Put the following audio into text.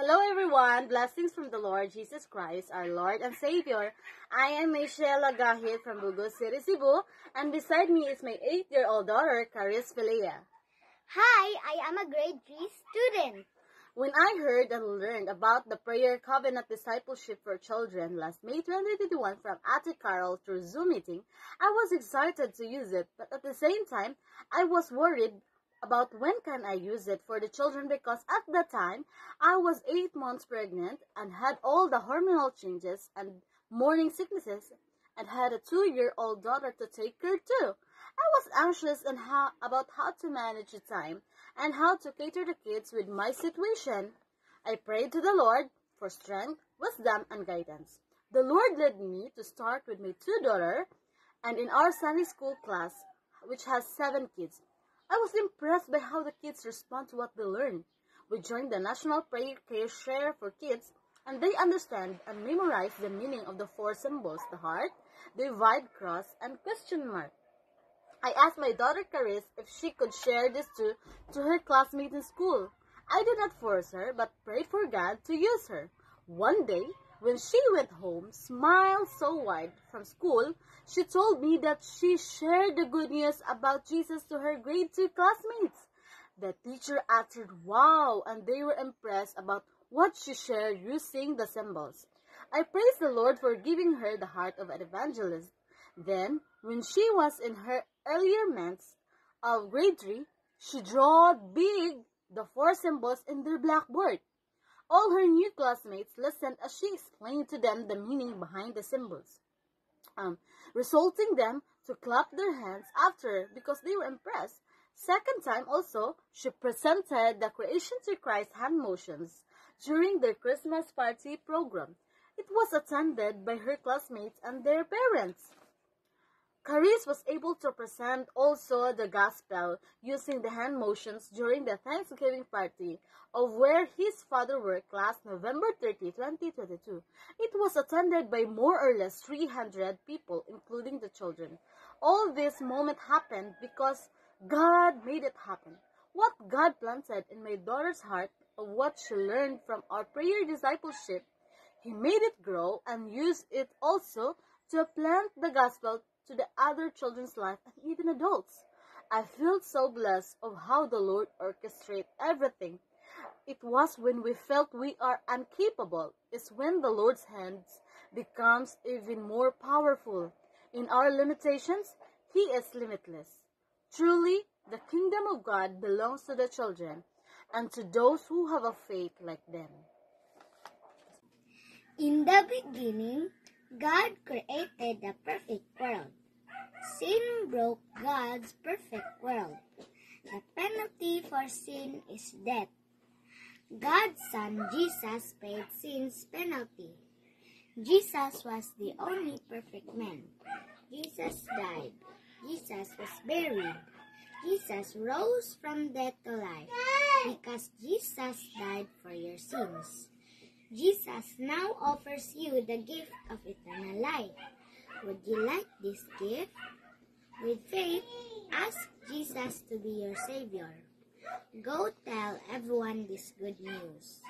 Hello everyone, blessings from the Lord Jesus Christ, our Lord and Savior. I am Michelle Agahit from Bugos City, Cebu, and beside me is my 8-year-old daughter, Charis Filea. Hi, I am a grade 3 student. When I heard and learned about the Prayer Covenant Discipleship for Children last May 2021 from Ate Carol through Zoom meeting, I was excited to use it, but at the same time, I was worried about when can I use it for the children because at the time I was 8 months pregnant and had all the hormonal changes and morning sicknesses and had a 2-year-old daughter to take care too. I was anxious and how, about how to manage the time and how to cater the kids with my situation. I prayed to the Lord for strength, wisdom, and guidance. The Lord led me to start with my two daughter and in our Sunday school class, which has seven kids. I was impressed by how the kids respond to what they learn. We joined the National Prayer Care Share for Kids, and they understand and memorize the meaning of the four symbols, the heart, divide, cross, and question mark. I asked my daughter Charis if she could share this too to her classmates in school. I did not force her, but prayed for God to use her. One day, when she went home, smiled so wide from school, she told me that she shared the good news about Jesus to her grade 2 classmates. The teacher answered wow and they were impressed about what she shared using the symbols. I praise the Lord for giving her the heart of an evangelist. Then, when she was in her earlier months of grade 3, she drew big the four symbols in their blackboard. All her new classmates listened as she explained to them the meaning behind the symbols, um, resulting them to clap their hands after because they were impressed. Second time also, she presented the Creation to Christ hand motions during their Christmas party program. It was attended by her classmates and their parents. Charis was able to present also the gospel using the hand motions during the Thanksgiving party of where his father worked last November 30, 2022. It was attended by more or less 300 people, including the children. All this moment happened because God made it happen. What God planted in my daughter's heart of what she learned from our prayer discipleship, He made it grow and used it also to plant the gospel to the other children's life and even adults. I feel so blessed of how the Lord orchestrated everything. It was when we felt we are incapable, is when the Lord's hands becomes even more powerful. In our limitations, He is limitless. Truly, the kingdom of God belongs to the children and to those who have a faith like them. In the beginning, God created the perfect world. Sin broke God's perfect world. The penalty for sin is death. God's Son Jesus paid sin's penalty. Jesus was the only perfect man. Jesus died. Jesus was buried. Jesus rose from death to life because Jesus died for your sins. Jesus now offers you the gift of eternal life. Would you like this gift? With faith, ask Jesus to be your Savior. Go tell everyone this good news.